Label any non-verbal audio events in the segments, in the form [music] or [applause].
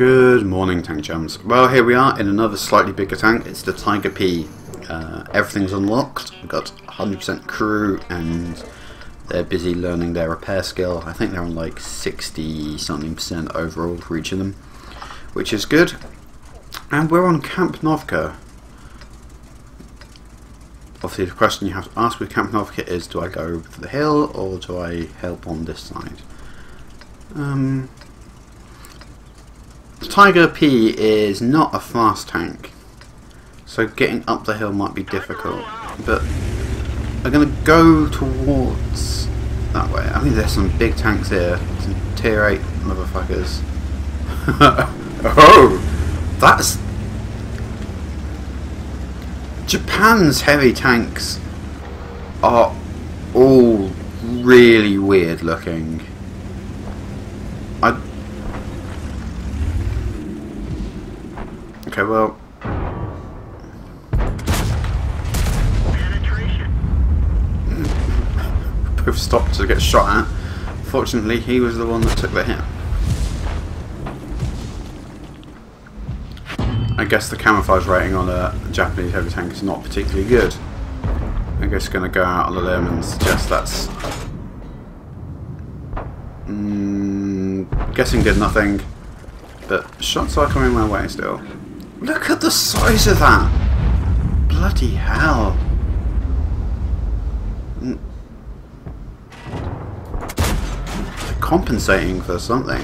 Good morning, tank chums. Well, here we are in another slightly bigger tank. It's the Tiger P. Uh, everything's unlocked. We've got 100% crew, and they're busy learning their repair skill. I think they're on like 60 something percent overall for each of them, which is good. And we're on Camp Novka. Obviously, the question you have to ask with Camp Novka is: Do I go over the hill or do I help on this side? Um, Tiger P is not a fast tank, so getting up the hill might be difficult. But I'm going to go towards that way. I mean, there's some big tanks here. Some tier 8 motherfuckers. [laughs] oh! That's... Japan's heavy tanks are all really weird looking. I Okay, well. Both stopped to get shot at. Fortunately, he was the one that took the hit. I guess the camouflage rating on a Japanese heavy tank is not particularly good. I guess going to go out on a limb and suggest that's... Mm, guessing did nothing, but shots are coming my way still. Look at the size of that! Bloody hell! They're compensating for something.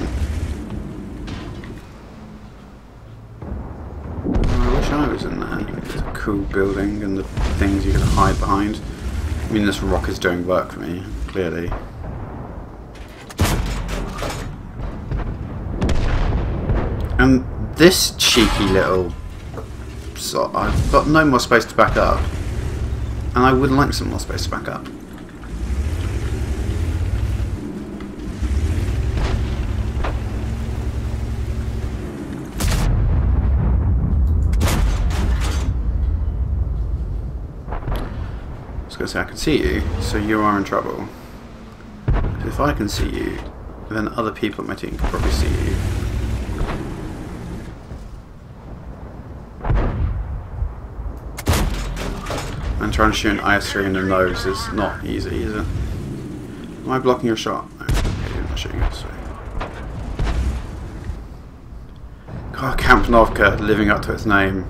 I wish I was in there. It's a cool building and the things you can hide behind. I mean, this rock is doing work for me, clearly. And this cheeky little... So I've got no more space to back up. And I would like some more space to back up. Say I can see you, so you are in trouble. If I can see you, then other people at my team can probably see you. And trying to shoot an IS-3 in the nose is not easy, is it? Am I blocking your shot? Okay, I'm not shooting it, so. God, Camp Novka living up to its name.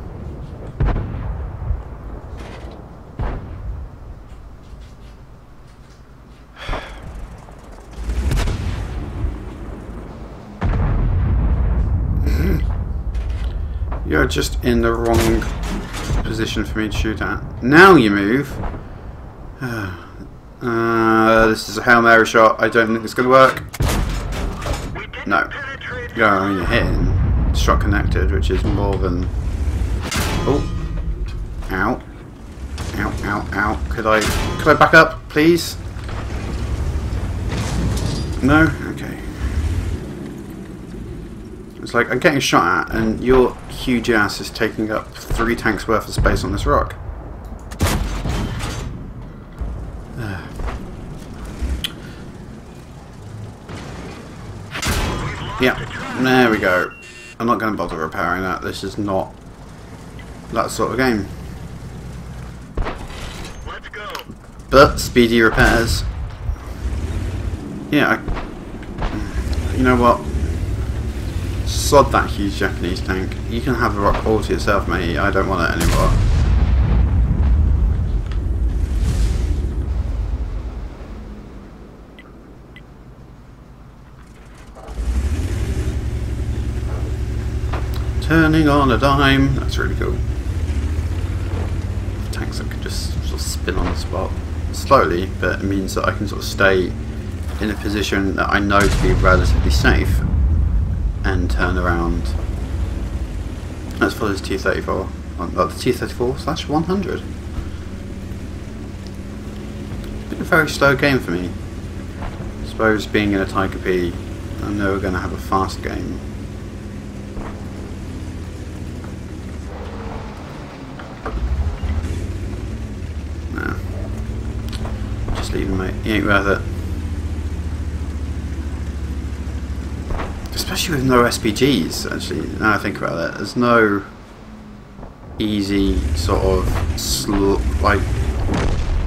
[sighs] You're just in the wrong position for me to shoot at. Now you move. [sighs] Uh, this is a Hail Mary shot. I don't think it's going to work. No. Yeah, you're hitting. Shot connected, which is more than... Oh. Ow. Ow, ow, ow. Could I... Could I back up, please? No? Okay. It's like, I'm getting shot at, and your huge ass is taking up three tanks worth of space on this rock. [sighs] yeah, there we go. I'm not going to bother repairing that. This is not that sort of game. But speedy repairs. Yeah, I, you know what? Sod that huge Japanese tank. You can have the rock all to yourself, mate. I don't want it anymore. Turning on a dime. That's really cool. Tanks that can just sort of spin on the spot. Slowly, but it means that I can sort of stay in a position that I know to be relatively safe and turn around. Let's follow this T-34. Uh, the T-34 slash 100. Been a very slow game for me. I suppose being in a Tiger P, I know we're going to have a fast game. Nah. Just him, mate. He ain't worth it. Especially with no SPGs, actually, now I think about it. There's no easy sort of, sl like,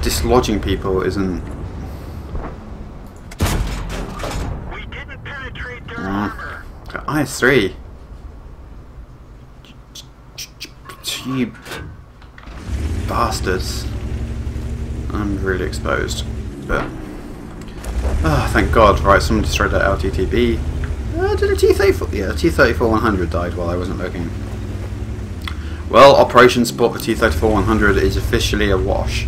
dislodging people isn't... We didn't penetrate their Mm. armor. IS-3. You bastards. I'm really exposed. But... Oh, thank God. Right, someone destroyed that LTTB. Uh, did a T-34... Yeah, T-34-100 died while I wasn't looking. Well, Operation Support for T-34-100 is officially a wash.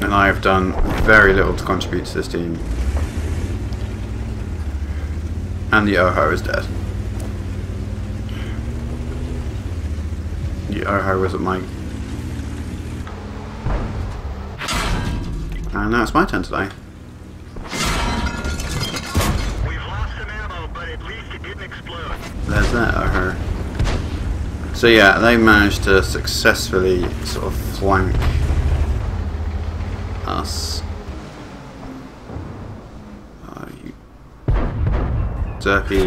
And I have done very little to contribute to this team. And the Oho is dead. The Oho was at my... Uh, and now it's my turn today. We've lost some ammo, but at least it didn't explode. There's that Oho. So yeah, they managed to successfully sort of flank us. Oh, you derpy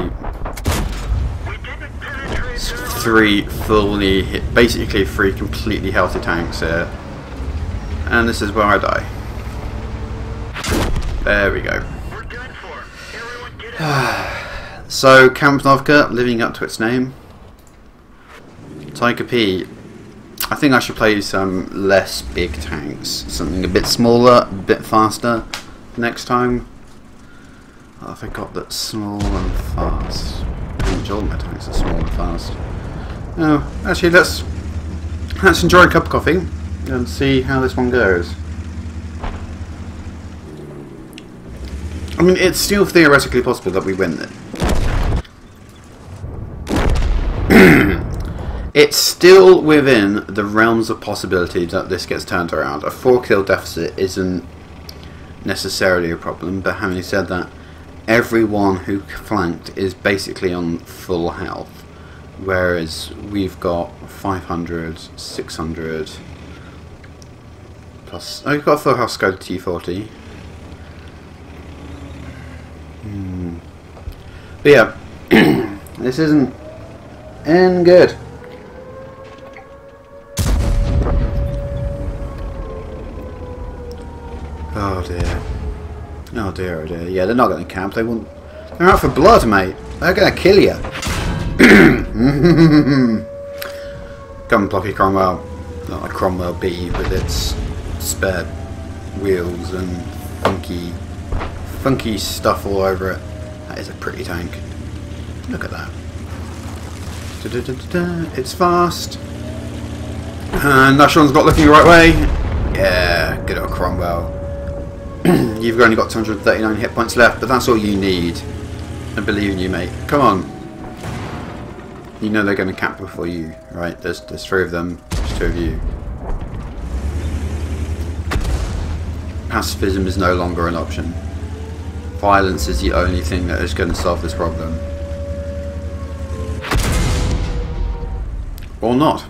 We didn't penetrate their armor. three fully hit, basically three completely healthy tanks here. And this is where I die. There we go. We're done for. Everyone get out. [sighs] So, Camp Novka, living up to its name. Tiger P. I think I should play some less big tanks. Something a bit smaller, a bit faster next time. Oh, I forgot that small and fast. Much all my tanks are small and fast. Oh, actually, let's let's enjoy a cup of coffee and see how this one goes. I mean, it's still theoretically possible that we win it. [clears throat] it's still within the realms of possibility that this gets turned around. A four kill deficit isn't necessarily a problem, but having said that, everyone who flanked is basically on full health, whereas we've got 500, 600, plus. Oh, we've got a full health Skoda T40. But yeah, [clears throat] this isn't and good. Oh dear. Oh dear, oh dear. Yeah, they're not going to camp. They won't. They're out for blood, mate. They're going to kill you. [clears throat] Come, Plucky Cromwell. Not like Cromwell B with its spare wheels and funky, funky stuff all over it. Is a pretty tank. Look at that. Da-da-da-da-da. It's fast. And Nashon's got looking the right way. Yeah, good old Cromwell. [clears throat] You've only got 239 hit points left, but that's all you need. I believe in you, mate. Come on. You know they're going to camp before you, right? There's, there's three of them, there's two of you. Pacifism is no longer an option. Violence is the only thing that is going to solve this problem. Or not.